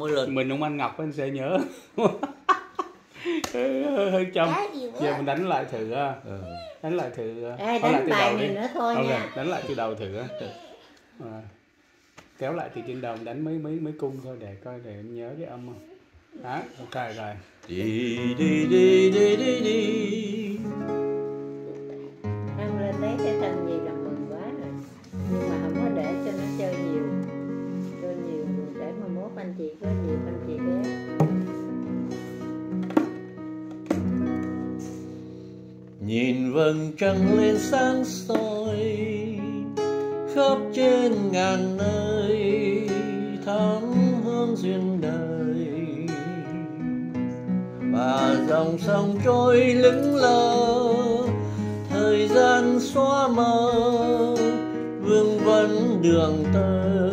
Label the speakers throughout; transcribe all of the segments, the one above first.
Speaker 1: mới lên
Speaker 2: mình ông anh ngọc anh sẽ nhớ. Hơi
Speaker 3: quá.
Speaker 2: giờ mình đánh lại thử ha
Speaker 1: ừ.
Speaker 2: đánh lại thử
Speaker 3: Ê,
Speaker 2: nói lại
Speaker 3: đánh
Speaker 2: từ đầu đi.
Speaker 3: nữa thôi
Speaker 2: ok
Speaker 3: nha.
Speaker 2: đánh lại từ đầu thử á à. kéo lại từ trên đầu đánh mấy mấy mấy cung thôi để coi để em nhớ cái âm không. Đó ok rồi.
Speaker 1: Đi đi đi đi đi đi nhìn vầng trăng lên sáng soi, khắp trên ngàn nơi, thắm hương duyên đời. Và dòng sông trôi lững lờ, thời gian xóa mờ, vương vấn đường tơ.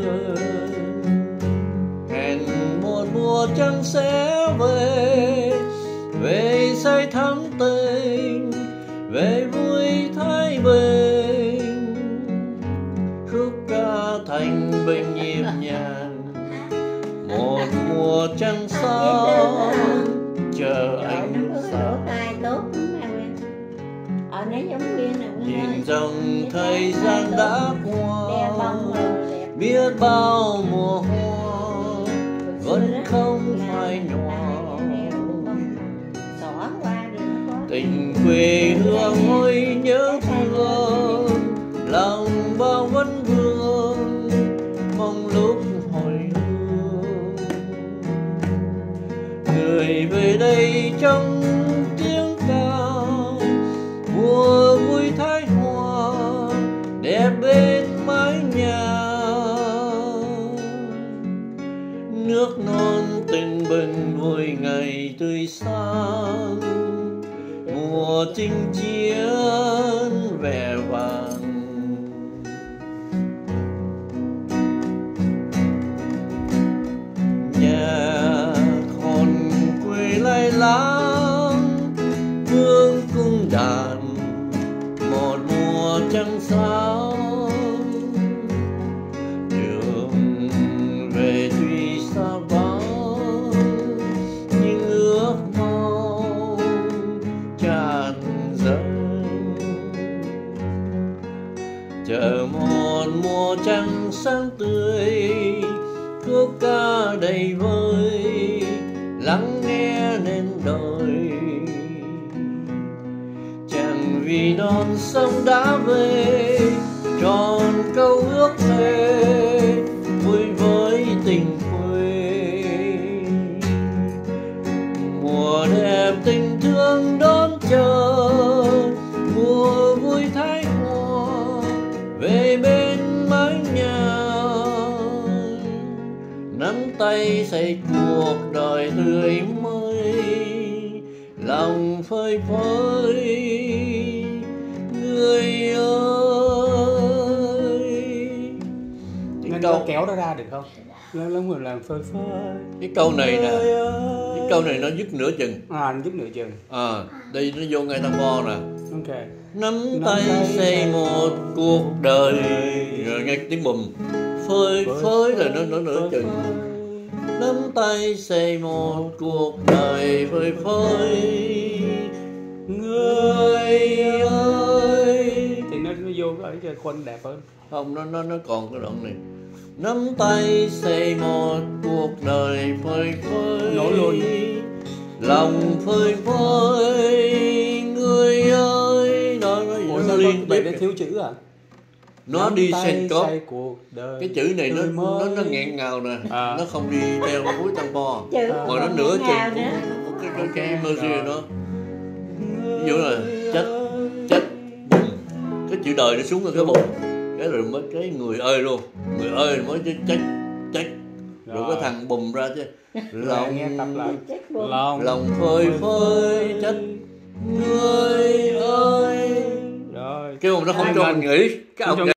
Speaker 1: Hẹn một mùa trăng sẽ về về say thắm tình về vui thái bình khúc ca thành bình nhịp nhàng một mùa trăng sáng chờ anh
Speaker 3: em ơi. Ờ
Speaker 1: nhìn dòng thời gian đã qua. Biết bao mùa hoa vẫn không phai nhòa. tình quê hương nhớ thương lòng bao vấn vương mong lúc hồi hương người về đây trong tiếng ca mùa vui thái hòa đẹp bên mái nhà nước non tình bình vui ngày tươi sáng mùa chinh chiến vẻ vàng. Nhà còn quê lai láng, vương cung đàn, một mùa trăng sao chờ một mùa trăng sáng tươi, khúc ca đầy vơi, lắng nghe nên đời chẳng vì non sông đã về, tròn câu ước thề vui với tình quê. Mùa đẹp tình thương đón chờ nắm tay xây cuộc đời tươi mới lòng phơi phới. Người ơi cái câu
Speaker 2: kéo nó ra được không? Lớn lắm rồi làm phơi phơi
Speaker 1: cái câu này nè cái câu này nó dứt nửa chừng.
Speaker 2: À anh giúp nửa chừng.
Speaker 1: À đây nó vô ngay tam bo nè.
Speaker 2: Ok.
Speaker 1: Nắm
Speaker 2: Nắm
Speaker 1: tay
Speaker 2: tay
Speaker 1: xây một cuộc đời. Rồi nghe tiếng bùm phơi phới là nó nó nửa chừng nắm tay xây một cuộc đời phơi phới người ơi.
Speaker 2: Thì nó nó vô ở cho khuôn đẹp hơn.
Speaker 1: Không nó nó nó còn cái đoạn này. Nắm tay xây một cuộc đời phơi phới
Speaker 2: Nổi luôn.
Speaker 1: lòng phơi phới người ơi nó nó,
Speaker 2: ủa
Speaker 1: nó
Speaker 2: sao
Speaker 1: liên tiếp
Speaker 2: để thiếu chữ à
Speaker 1: nó đi sen
Speaker 2: đời
Speaker 1: cái chữ này nó nó nó nghẹn ngào nè.
Speaker 2: À.
Speaker 1: nó không đi theo cuối tăng
Speaker 3: Chữ
Speaker 1: mà nó nửa chừng có cái cái cái emoji
Speaker 2: Rồi.
Speaker 1: nó ví dụ là chết. Chết cái chữ đời nó xuống rồi cái bùm cái rồi mới cái người ơi luôn. Người ơi mới chết chết chết.
Speaker 2: Rồi
Speaker 1: cái thằng bùm ra chứ.
Speaker 2: Rồi, nghe tập lại.
Speaker 3: Chết buồn.
Speaker 2: lòng
Speaker 1: lòng phơi phới chết. Người ơi.
Speaker 2: Rồi.
Speaker 1: Cái bùm nó không cho mình nghĩ cái ông